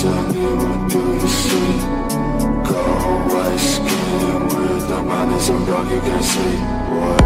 Tell me, what do you see? Cold white skin with the mind is so dark you can't see What?